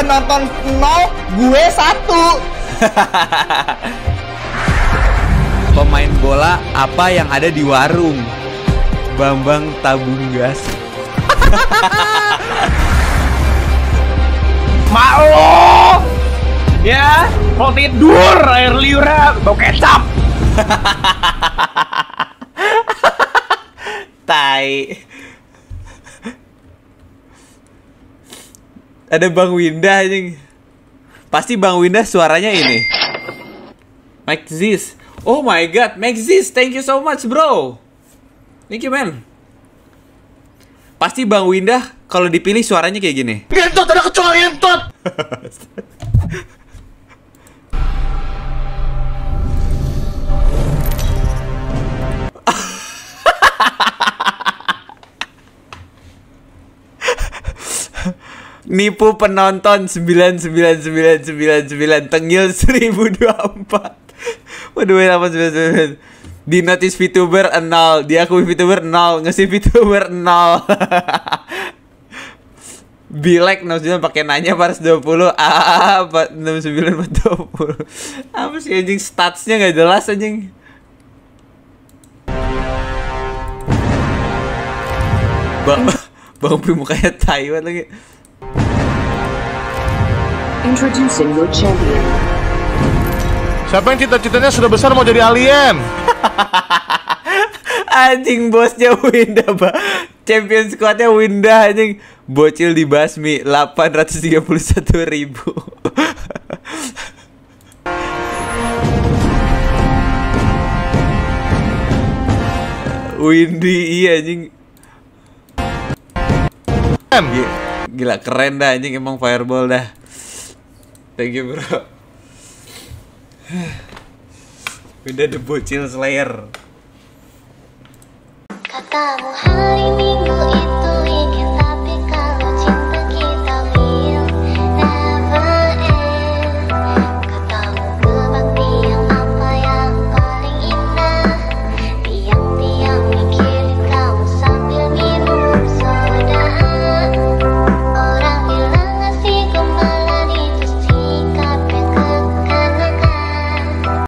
penonton nol, gue satu. Pemain bola apa yang ada di warung? Bambang tabung gas. Mau Ya Mau tidur Air liura Bau kecap Tai. Ada Bang Winda anjing. Pasti Bang Winda suaranya ini. Mike Ziz. Oh my god, Mike Ziz, thank you so much, bro. Thank you, man. Pasti Bang Winda kalau dipilih suaranya kayak gini. Ngentot ada kecoa ngentot Nipu penonton 99999 Tengil 1024 Waduh 899 Di notice VTuber 0 Diakui VTuber 0 Ngasih VTuber 0 Bilek 69 pakai nanya paras 20 Ah 69 20 Apa sih anjing? Statsnya nggak jelas anjing. Bang Bang Pri mukanya Taiwan lagi Introducing your champion. Siapa yang cita-citanya sudah besar mau jadi alien? Anjing bosnya Winda ba. Champion squadnya Winda anjing Bocil dibasmi 831 ribu Windy iya anjing gila keren dah anjing emang fireball dah Thank you bro. Udah debocil Slayer. Katamu hari Minggu itu